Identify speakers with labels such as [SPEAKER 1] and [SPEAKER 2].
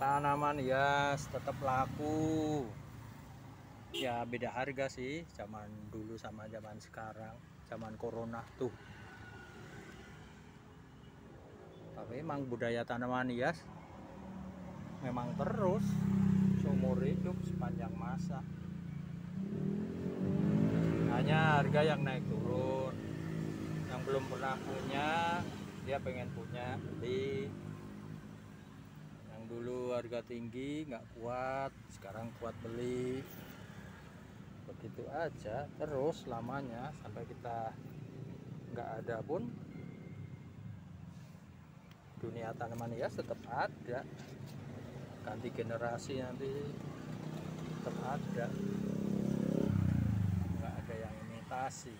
[SPEAKER 1] tanaman hias tetap laku. Ya beda harga sih zaman dulu sama zaman sekarang zaman corona tuh. Tapi emang budaya tanaman hias memang terus seumur hidup sepanjang masa. Hanya harga yang naik turun. Yang belum pernah punya dia pengen punya dulu harga tinggi nggak kuat sekarang kuat beli. Begitu aja terus lamanya sampai kita nggak ada pun dunia tanaman hias tetap ada. Ganti generasi nanti tetap ada. Nggak ada yang imitasi